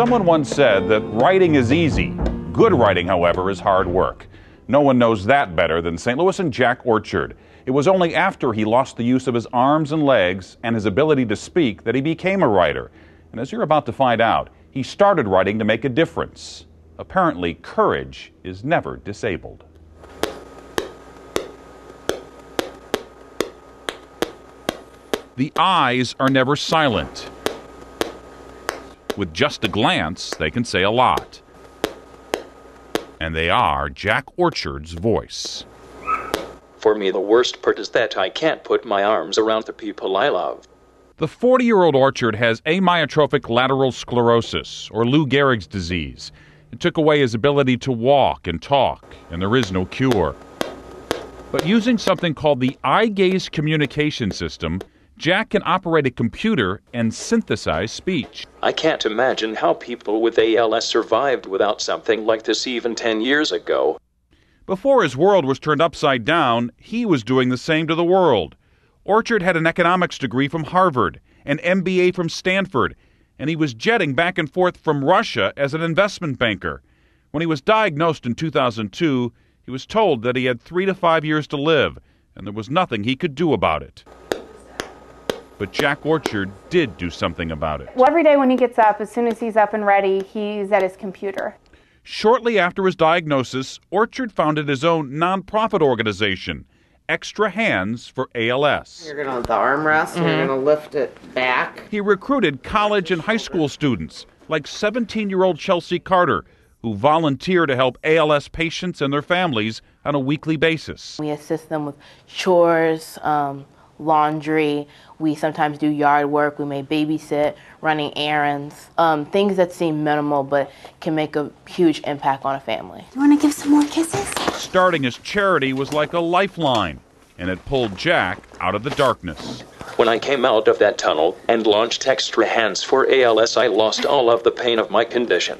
Someone once said that writing is easy. Good writing, however, is hard work. No one knows that better than St. Louisan Jack Orchard. It was only after he lost the use of his arms and legs and his ability to speak that he became a writer. And as you're about to find out, he started writing to make a difference. Apparently, courage is never disabled. The eyes are never silent. With just a glance, they can say a lot. And they are Jack Orchard's voice. For me, the worst part is that I can't put my arms around the people I love. The 40 year old Orchard has amyotrophic lateral sclerosis, or Lou Gehrig's disease. It took away his ability to walk and talk, and there is no cure. But using something called the Eyegaze communication system, Jack can operate a computer and synthesize speech. I can't imagine how people with ALS survived without something like this even 10 years ago. Before his world was turned upside down, he was doing the same to the world. Orchard had an economics degree from Harvard, an MBA from Stanford, and he was jetting back and forth from Russia as an investment banker. When he was diagnosed in 2002, he was told that he had three to five years to live, and there was nothing he could do about it. But Jack Orchard did do something about it. Well, every day when he gets up, as soon as he's up and ready, he's at his computer. Shortly after his diagnosis, Orchard founded his own nonprofit organization, Extra Hands for ALS. You're gonna the armrest. Mm-hmm. You're gonna lift it back. He recruited college and high school students, like 17-year-old Chelsea Carter, who volunteer to help ALS patients and their families on a weekly basis. We assist them with chores. Um, laundry. We sometimes do yard work. We may babysit, running errands. Um, things that seem minimal but can make a huge impact on a family. You want to give some more kisses? Starting his charity was like a lifeline, and it pulled Jack out of the darkness. When I came out of that tunnel and launched Extra Hands for ALS, I lost all of the pain of my condition.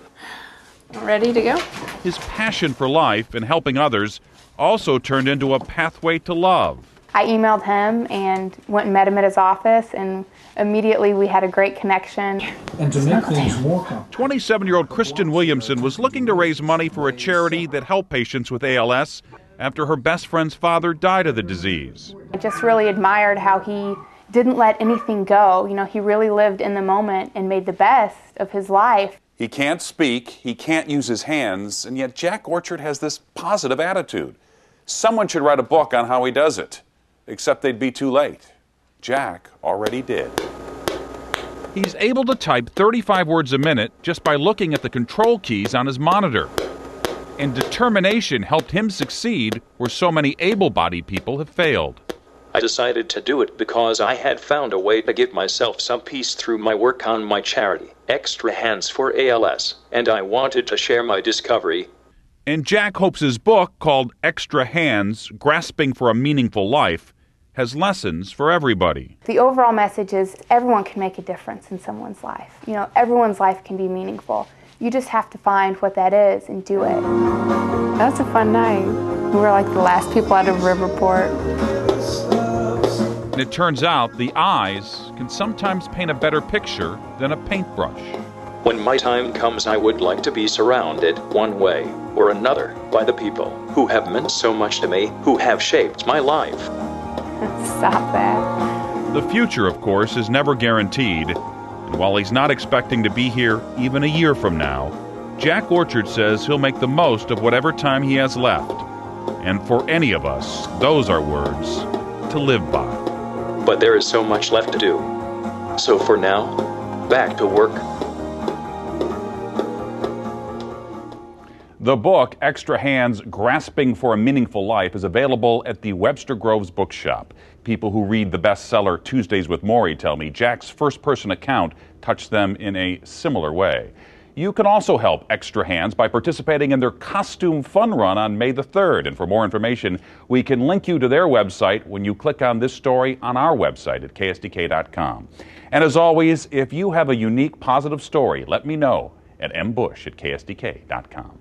Ready to go? His passion for life and helping others also turned into a pathway to love. I emailed him and went and met him at his office, and immediately we had a great connection. And to make things more 27 year old Kristen Williamson was looking to raise money for a charity that helped patients with ALS after her best friend's father died of the disease. I just really admired how he didn't let anything go. You know, he really lived in the moment and made the best of his life. He can't speak, he can't use his hands, and yet Jack Orchard has this positive attitude. Someone should write a book on how he does it except they'd be too late. Jack already did. He's able to type 35 words a minute just by looking at the control keys on his monitor. And determination helped him succeed where so many able bodied people have failed. I decided to do it because I had found a way to give myself some peace through my work on my charity, Extra Hands for ALS, and I wanted to share my discovery. And Jack hopes his book, called Extra Hands Grasping for a Meaningful Life, has lessons for everybody. The overall message is everyone can make a difference in someone's life. You know, everyone's life can be meaningful. You just have to find what that is and do it. That was a fun night. We were like the last people out of Riverport. And it turns out the eyes can sometimes paint a better picture than a paintbrush. When my time comes, I would like to be surrounded, one way or another, by the people who have meant so much to me, who have shaped my life. Stop that. The future, of course, is never guaranteed. And while he's not expecting to be here even a year from now, Jack Orchard says he'll make the most of whatever time he has left. And for any of us, those are words to live by. But there is so much left to do. So for now, back to work. The book, Extra Hands Grasping for a Meaningful Life, is available at the Webster Groves Bookshop. People who read the bestseller Tuesdays with Morrie tell me Jack's first person account touched them in a similar way. You can also help Extra Hands by participating in their costume fun run on May the 3rd. And for more information, we can link you to their website when you click on this story on our website at ksdk.com. And as always, if you have a unique positive story, let me know at mbush at ksdk.com.